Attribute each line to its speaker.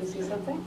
Speaker 1: You see say something?